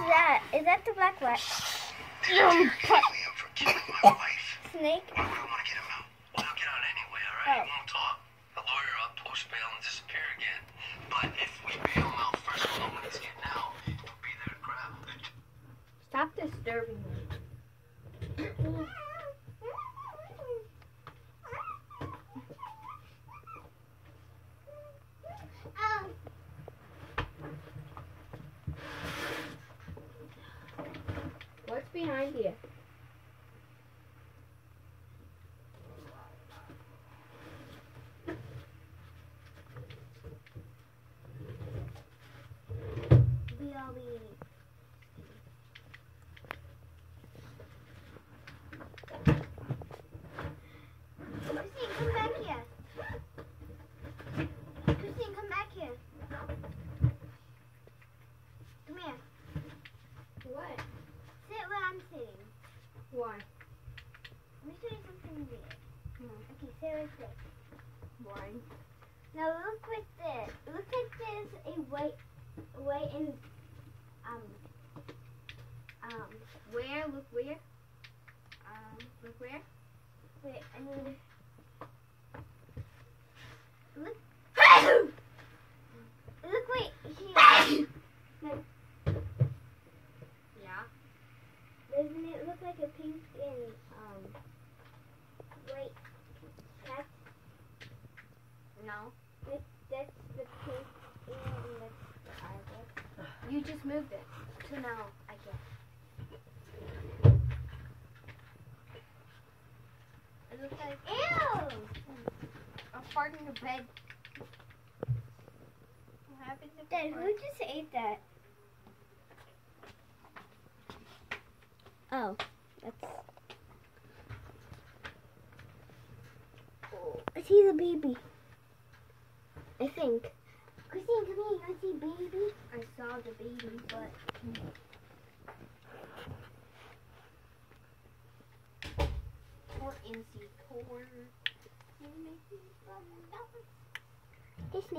is that? Is that the black rat? You're for killing my wife. Snake? Why would I want to get him out? Well, he'll get out anyway, all right? Oh. He won't talk. The lawyer up, post bail, and disappear again. But if we bail him out first, we'll know when he's getting out. We'll be there to grab him. Stop disturbing me. Oh. What's behind you? We all be. Christine, come back here. Christine, come back here. Come here. What? Sit where I'm sitting. Why? Let me show you something weird. Hmm. Okay, right there. Why? Now look like this. Look like there's a white, white and um, um. Where? Look where? Um, look where? Wait, I need. Look. look, wait. Here. Yeah. Doesn't it look like a pink and um white cat? No. Like, that's the pink and that's the eyeball. You just moved it. So now I guess. It looks like Ew! a fart in the bed. What happened to Dad, who just ate that? Oh, that's. Oh, I see the baby. I think. Christine, come here. You see baby? I saw the baby, but poor Incy, poor. This